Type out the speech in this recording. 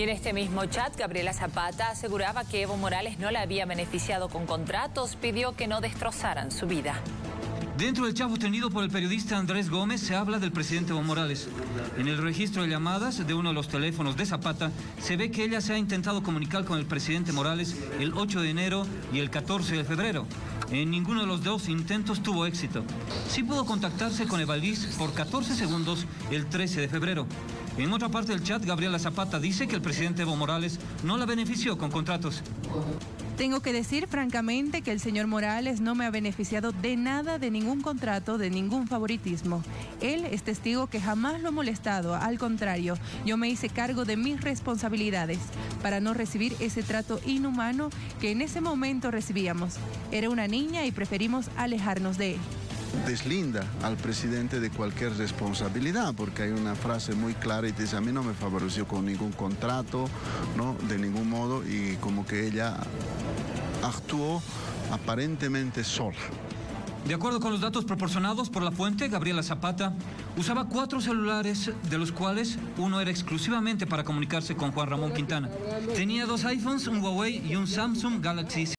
Y en este mismo chat, Gabriela Zapata aseguraba que Evo Morales no la había beneficiado con contratos, pidió que no destrozaran su vida. Dentro del chat tenido por el periodista Andrés Gómez se habla del presidente Evo Morales. En el registro de llamadas de uno de los teléfonos de Zapata se ve que ella se ha intentado comunicar con el presidente Morales el 8 de enero y el 14 de febrero. En ninguno de los dos intentos tuvo éxito. Sí pudo contactarse con Evaldís por 14 segundos el 13 de febrero. En otra parte del chat, Gabriela Zapata dice que el presidente Evo Morales no la benefició con contratos. Tengo que decir francamente que el señor Morales no me ha beneficiado de nada, de ningún contrato, de ningún favoritismo. Él es testigo que jamás lo ha molestado, al contrario, yo me hice cargo de mis responsabilidades para no recibir ese trato inhumano que en ese momento recibíamos. Era una niña y preferimos alejarnos de él deslinda al presidente de cualquier responsabilidad, porque hay una frase muy clara y dice, a mí no me favoreció con ningún contrato, ¿no? De ningún modo, y como que ella actuó aparentemente sola. De acuerdo con los datos proporcionados por la fuente, Gabriela Zapata usaba cuatro celulares, de los cuales uno era exclusivamente para comunicarse con Juan Ramón Quintana. Tenía dos iPhones, un Huawei y un Samsung Galaxy